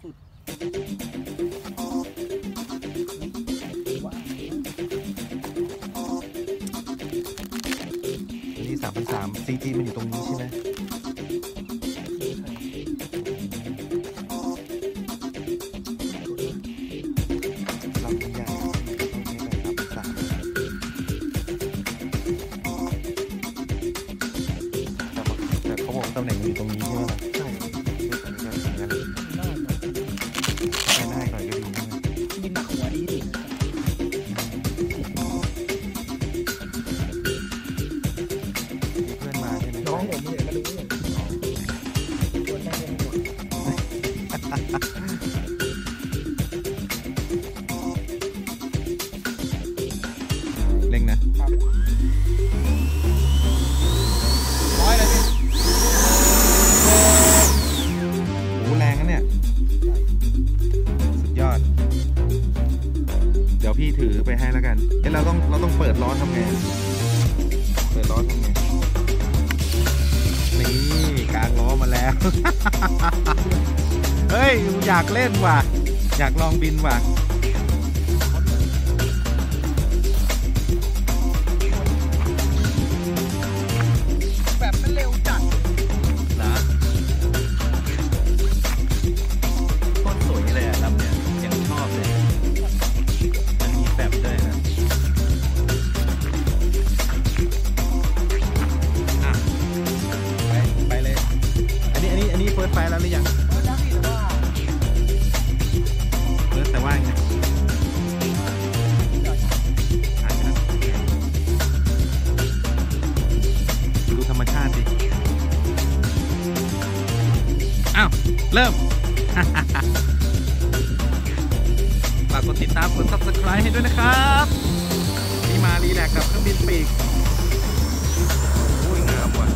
สุดอันนี้สามพันสามซีจีมันอยู่ตรงนี้ใช่ไหมลำใหญ่ต้องใช้แบบสามพันสามเขาบอกตำแหน่งมันอยู่ตรงนี้ ร้อยเลยพี่โอ้แรงนะเนี่ย สุดยอด เดี๋ยวพี่ถือไปให้แล้วกันเอ้ยเราต้องเราต้องเปิดล้อทำไง เปิดล้อทำไง นี่กลางล้อมาแล้ว เฮ้ย อยากเล่นว่ะ อยากลองบินว่ะ แล้วหรือยังเพราะแล้วพี่แต่ว่าเฟิร์สแต่ว่าไงดูธรรมชาติดิ อ้าว เริ่มฝากกดติดตามกด subscribe ให้ด้วยนะครับนี่มารีแลกกับเครื่องบินปีกโอ้ยงามว่ะ